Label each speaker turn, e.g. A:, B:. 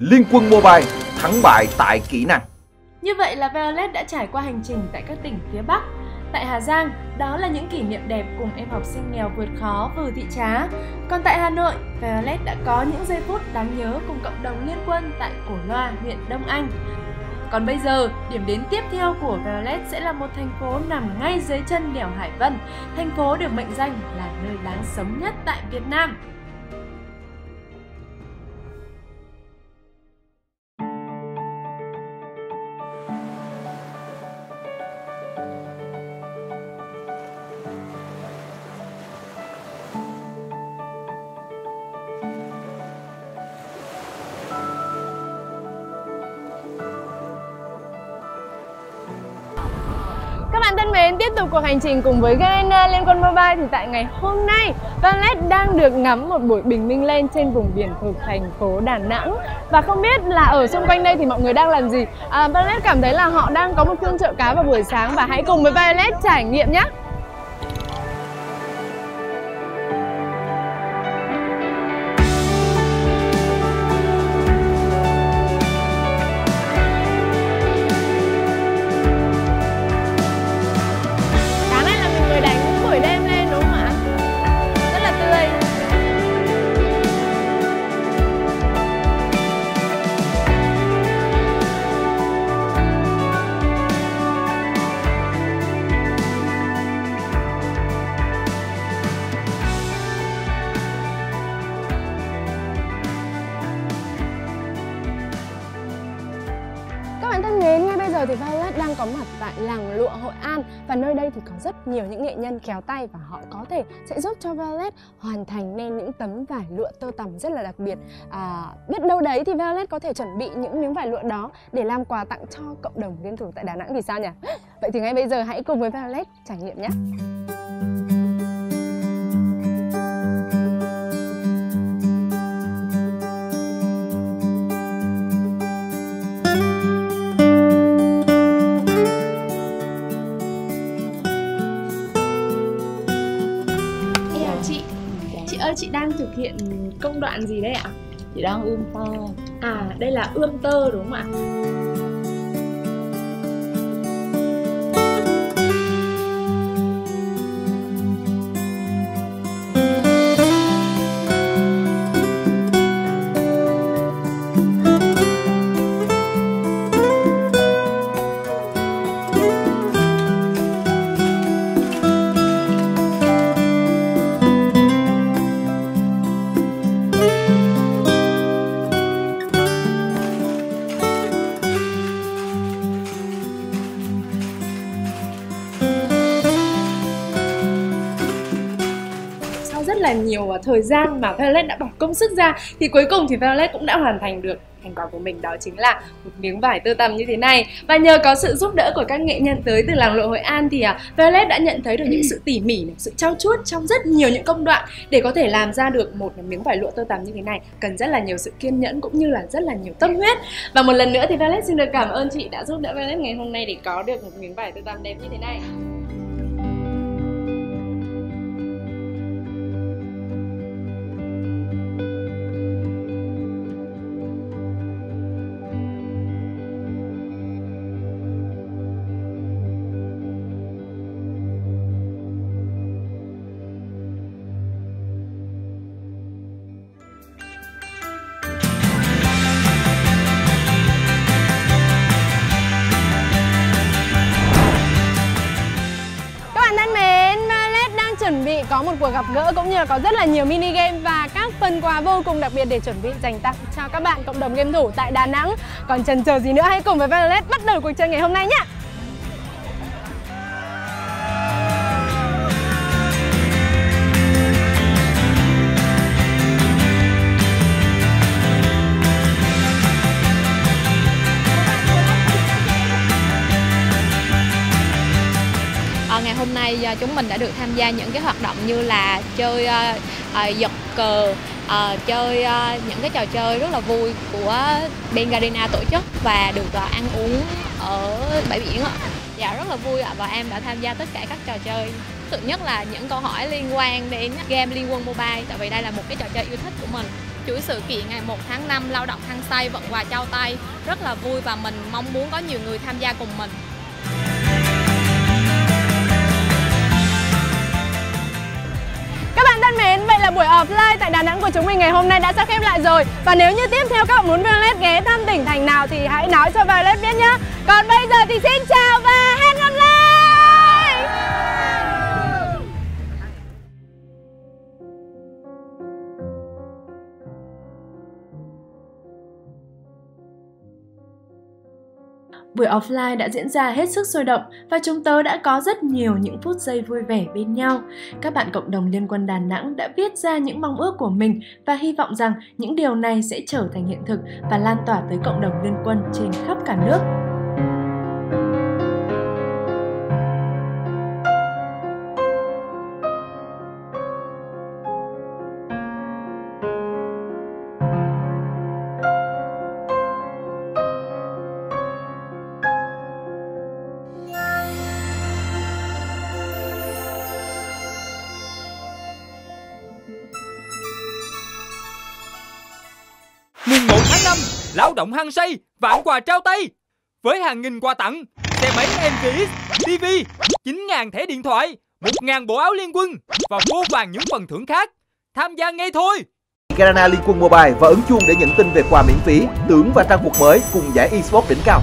A: Liên quân Mobile thắng bại tại kỹ năng.
B: Như vậy là Violet đã trải qua hành trình tại các tỉnh phía Bắc. Tại Hà Giang, đó là những kỷ niệm đẹp cùng em học sinh nghèo vượt khó vừa thị trá. Còn tại Hà Nội, Violet đã có những giây phút đáng nhớ cùng cộng đồng liên quân tại Cổ Loa, huyện Đông Anh. Còn bây giờ, điểm đến tiếp theo của Violet sẽ là một thành phố nằm ngay dưới chân đèo Hải Vân. Thành phố được mệnh danh là nơi đáng sống nhất tại Việt Nam.
C: Các tiếp tục cuộc hành trình cùng với Ghen à, Liên quân Mobile thì tại ngày hôm nay Valet đang được ngắm một buổi bình minh lên trên vùng biển thuộc thành phố Đà Nẵng. Và không biết là ở xung quanh đây thì mọi người đang làm gì? À, Valet cảm thấy là họ đang có một phiên chợ cá vào buổi sáng và hãy cùng với Valet trải nghiệm nhé. Giờ thì Violet đang có mặt tại làng lụa Hội An và nơi đây thì có rất nhiều những nghệ nhân khéo tay và họ có thể sẽ giúp cho Violet hoàn thành nên những tấm vải lụa tơ tằm rất là đặc biệt. À, biết đâu đấy thì Violet có thể chuẩn bị những miếng vải lụa đó để làm quà tặng cho cộng đồng liên thủ tại Đà Nẵng thì sao nhỉ? Vậy thì ngay bây giờ hãy cùng với Violet trải nghiệm nhé.
B: Chị đang thực hiện công đoạn gì đây ạ?
D: chị đang ươm tơ
B: À, đây là ươm tơ đúng không ạ? Rất là nhiều à, thời gian mà Violet đã bỏ công sức ra. Thì cuối cùng thì Violet cũng đã hoàn thành được thành quả của mình đó chính là một miếng vải tơ tằm như thế này. Và nhờ có sự giúp đỡ của các nghệ nhân tới từ làng lụa Hội An thì à, Violet đã nhận thấy được những sự tỉ mỉ này, sự trau chuốt trong rất nhiều những công đoạn để có thể làm ra được một miếng vải lụa tơ tằm như thế này. Cần rất là nhiều sự kiên nhẫn cũng như là rất là nhiều tâm huyết. Và một lần nữa thì Violet xin được cảm ơn chị đã giúp đỡ Violet ngày hôm nay để có được một miếng vải tơ tằm đẹp như thế này.
C: Có một cuộc gặp gỡ cũng như là có rất là nhiều mini game và các phần quà vô cùng đặc biệt để chuẩn bị dành tặng cho các bạn cộng đồng game thủ tại Đà Nẵng. Còn chần chờ gì nữa hãy cùng với Violet bắt đầu cuộc chơi ngày hôm nay nhé.
D: À, chúng mình đã được tham gia những cái hoạt động như là chơi uh, giật cờ uh, chơi uh, những cái trò chơi rất là vui của bên tổ chức và được uh, ăn uống ở bãi biển ạ. Dạ rất là vui ạ và em đã tham gia tất cả các trò chơi. Tự nhất là những câu hỏi liên quan đến game Liên Quân Mobile tại vì đây là một cái trò chơi yêu thích của mình. Chuỗi sự kiện ngày 1 tháng 5 lao động hăng say vận quà trao tay rất là vui và mình mong muốn có nhiều người tham gia cùng mình.
C: Là buổi offline tại Đà Nẵng của chúng mình ngày hôm nay đã sắp khép lại rồi. Và nếu như tiếp theo các bạn muốn Violet ghé thăm tỉnh thành nào thì hãy nói cho Violet biết nhé Còn bây giờ thì xin chào và
B: Buổi offline đã diễn ra hết sức sôi động và chúng tớ đã có rất nhiều những phút giây vui vẻ bên nhau. Các bạn cộng đồng Liên quân Đà Nẵng đã viết ra những mong ước của mình và hy vọng rằng những điều này sẽ trở thành hiện thực và lan tỏa tới cộng đồng Liên quân trên khắp cả nước.
E: Tháng 5, lao động hăng say, vạn quà trao tay. Với hàng nghìn quà tặng, xe máy MGX, TV, 9.000 thẻ điện thoại, 1.000 bộ áo liên quân và vô vàng những phần thưởng khác. Tham gia ngay thôi!
A: Garana Liên quân Mobile và ấn chuông để nhận tin về quà miễn phí, tưởng và trang phục mới cùng giải eSports đỉnh cao.